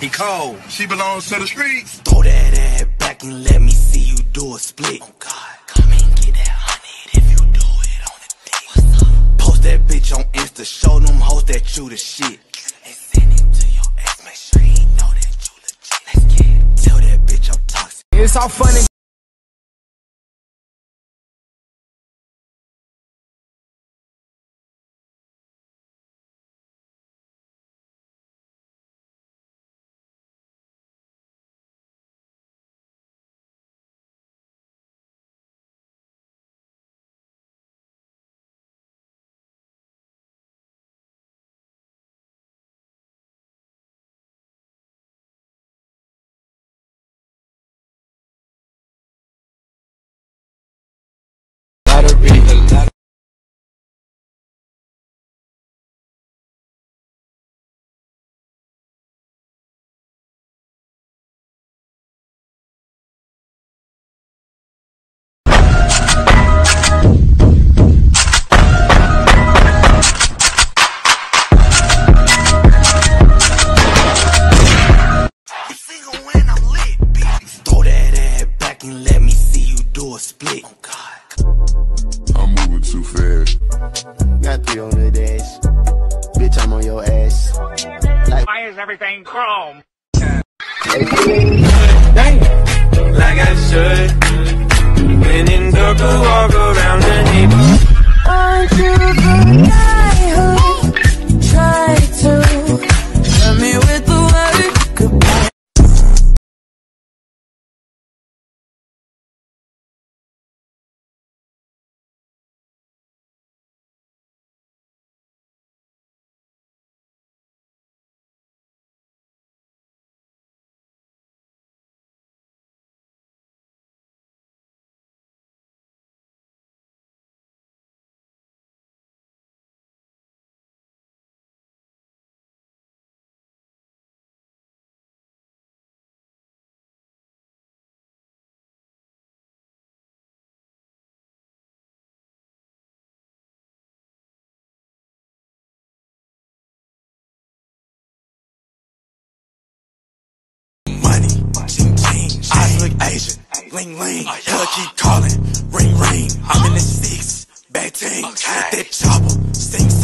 He cold. She belongs to the streets. Throw that ass back and let me see you do a split. Oh God, come and get that honey if you do it on the dick. What's up? Post that bitch on Insta, show them hoes that you the shit. And send it to your ex, make sure he know that you legit. Let's get it. Tell that bitch I'm toxic. It's all funny. Split. Oh God. I'm moving too fast. Got three on the dash. Bitch, I'm on your ass. Why is everything chrome? like Asian, ling ling. Hella keep calling, ring ring. I'm in the six, bad ting. With that chopper, sing